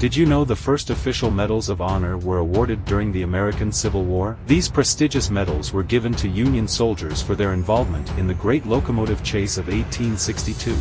Did you know the first official Medals of Honor were awarded during the American Civil War? These prestigious medals were given to Union soldiers for their involvement in the Great Locomotive Chase of 1862.